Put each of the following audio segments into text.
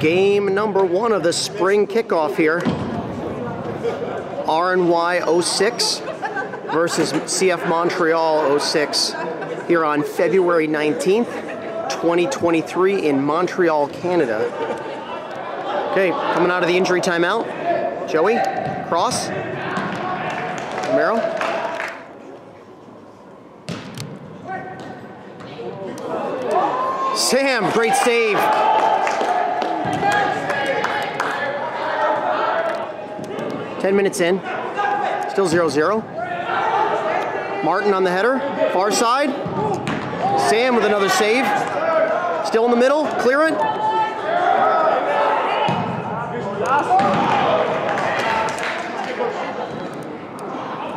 Game number one of the spring kickoff here. RNY 06 versus CF Montreal 06 here on February 19th, 2023 in Montreal, Canada. Okay, coming out of the injury timeout. Joey, cross. Romero. Sam, great save. Ten minutes in, still 0-0. Martin on the header, far side. Sam with another save. Still in the middle, clear it.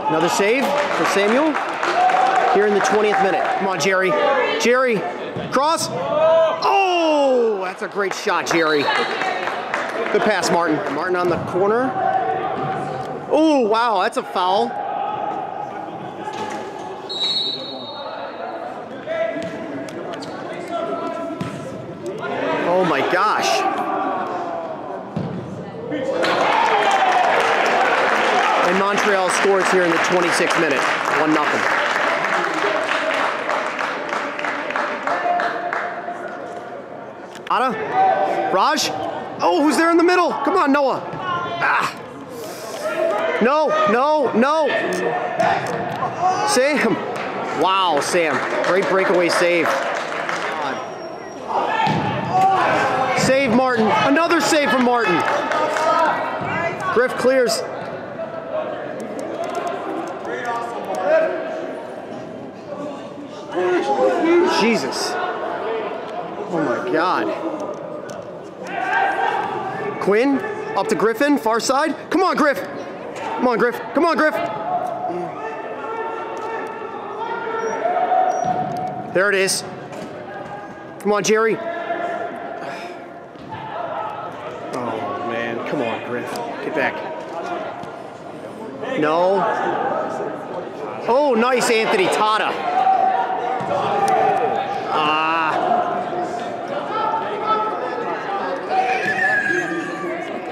Another save for Samuel here in the 20th minute. Come on, Jerry. Jerry, cross. Oh, that's a great shot, Jerry. Good pass, Martin. Martin on the corner. Oh, wow, that's a foul. Oh my gosh. And Montreal scores here in the 26th minute. 1 nothing. Ada? Raj? Oh, who's there in the middle? Come on, Noah. Ah. No, no, no. Sam. Wow, Sam. Great breakaway save. Save Martin. Another save from Martin. Griff clears. Jesus. Oh my God. Quinn, up to Griffin, far side. Come on, Griff. Come on, Griff. Come on, Griff. There it is. Come on, Jerry. Oh, man. Come on, Griff. Get back. No. Oh, nice, Anthony Tata. Ah.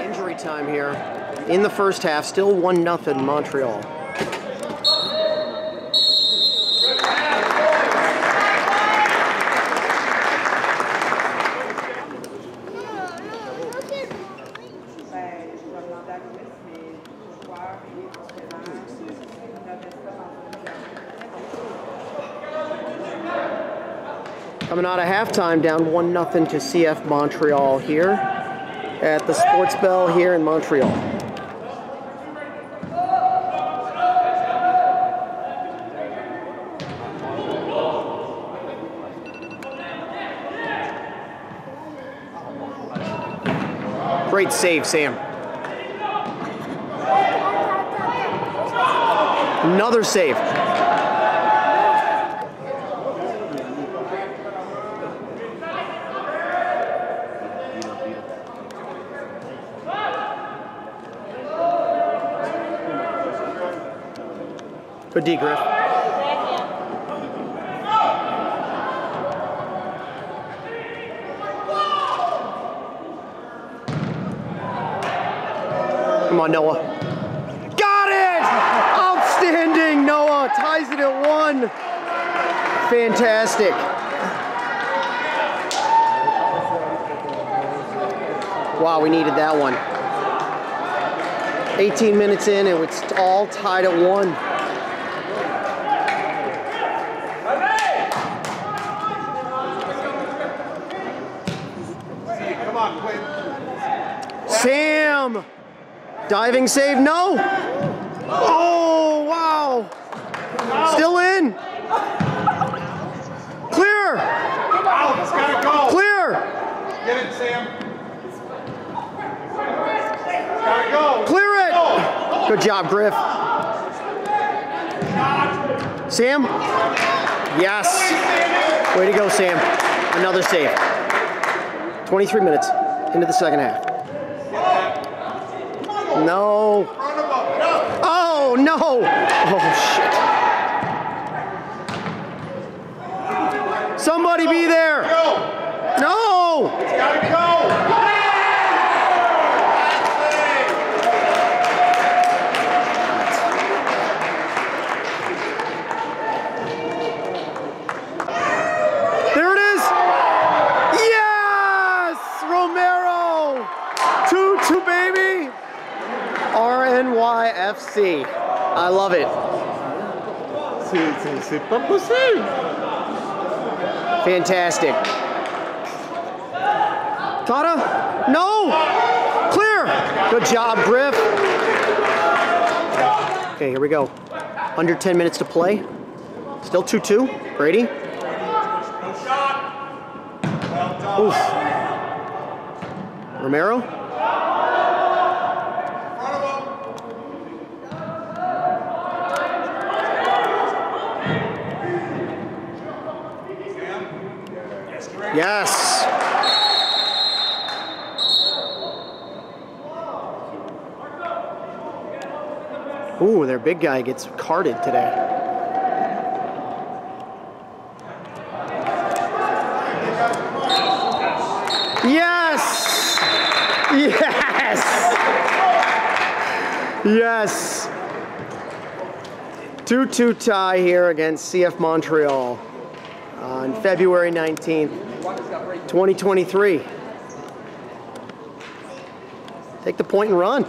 Injury time here in the first half. Still 1 nothing Montreal. Coming out of halftime, down 1 0 to CF Montreal here at the Sports Bell here in Montreal. Great save, Sam. Another save. Good D, Griff. Come on, Noah. Got it! Outstanding, Noah. Ties it at one. Fantastic. Wow, we needed that one. 18 minutes in, and it's all tied at one. Sam! Diving save, no! Oh, wow! Still in! Clear! Out, it's gotta go. Clear! Get it, Sam. Go. Clear it! Good job, Griff. Sam? Yes. Way to go, Sam. Another save. 23 minutes into the second half. No. Oh, no. Oh, shit. Somebody be there. No. Gotta go. CFC. I love it. C'est- C'est c'est pas possible. Fantastic. Tata? No! Clear! Good job, Griff. Okay, here we go. Under 10 minutes to play. Still 2-2. Brady? No shot. Well done. Oof. Romero? Yes. Ooh, their big guy gets carded today. Yes! Yes! Yes! 2-2 tie here against CF Montreal on February 19th, 2023. Take the point and run.